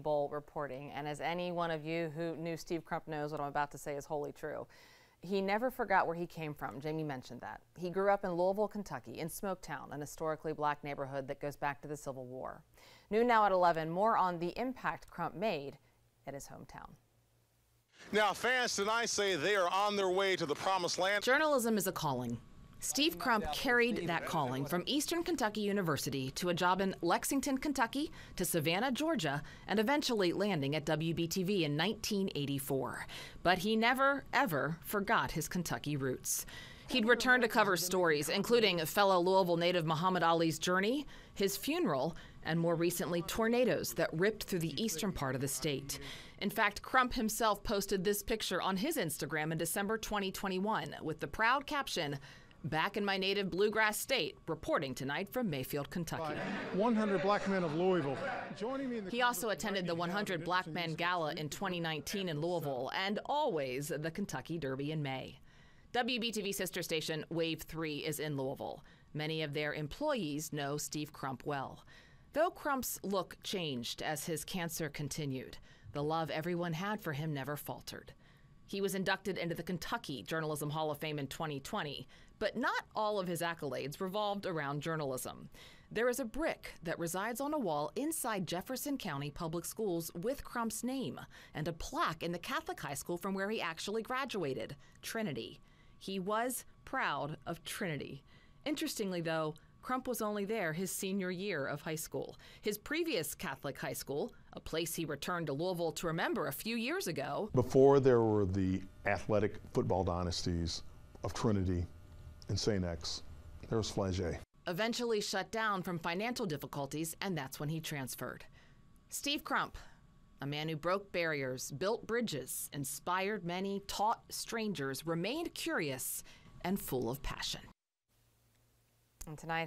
Bowl reporting. And as any one of you who knew Steve Crump knows, what I'm about to say is wholly true. He never forgot where he came from. Jamie mentioned that. He grew up in Louisville, Kentucky, in Smoketown, an historically black neighborhood that goes back to the Civil War. New now at 11, more on the impact Crump made at his hometown. Now, fans tonight say they are on their way to the promised land. Journalism is a calling. Steve Crump carried that calling from Eastern Kentucky University to a job in Lexington, Kentucky, to Savannah, Georgia, and eventually landing at WBTV in 1984. But he never, ever forgot his Kentucky roots. He'd return to cover stories, including fellow Louisville native Muhammad Ali's journey, his funeral, and more recently, tornadoes that ripped through the eastern part of the state. In fact, Crump himself posted this picture on his Instagram in December 2021 with the proud caption, Back in my native bluegrass state, reporting tonight from Mayfield, Kentucky. 100 Black Men of Louisville. Joining me he also attended the 100 Black Men Gala in 2019 in Louisville and always the Kentucky Derby in May. WBTV sister station Wave 3 is in Louisville. Many of their employees know Steve Crump well. Though Crump's look changed as his cancer continued, the love everyone had for him never faltered. He was inducted into the Kentucky Journalism Hall of Fame in 2020, but not all of his accolades revolved around journalism. There is a brick that resides on a wall inside Jefferson County Public Schools with Crump's name and a plaque in the Catholic high school from where he actually graduated, Trinity. He was proud of Trinity. Interestingly, though, Crump was only there his senior year of high school. His previous Catholic high school, a place he returned to Louisville to remember a few years ago. Before there were the athletic football dynasties of Trinity and St. X, there was Flaget. Eventually shut down from financial difficulties, and that's when he transferred. Steve Crump, a man who broke barriers, built bridges, inspired many, taught strangers, remained curious, and full of passion. And tonight,